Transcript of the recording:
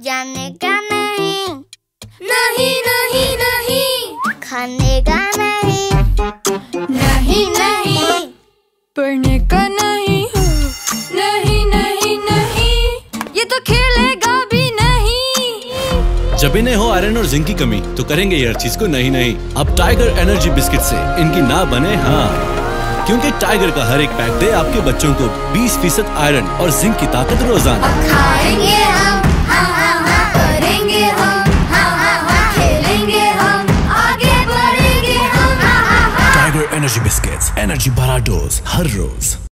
जाने का नहीं। नहीं नहीं नहीं। खाने का नहीं। नहीं नहीं। पढ़ने का नहीं। नहीं नहीं नहीं। ये तो खेलेगा भी नहीं। जब इन्हें हो आयरन और जिंक की कमी तो करेंगे ये हर चीज़ को नहीं नहीं। अब टाइगर एनर्जी बिस्किट से इनकी ना बने हाँ। क्योंकि टाइगर का हर एक पैक दे आपके बच्चों को 20 फ़ीसद आयरन और जिंक की ताकत रोज़ाना। बढ़ेंगे हम हाँ हाँ हाँ टाइगर एनर्जी बिस्किट्स एनर्जी भरा डोज हर रोज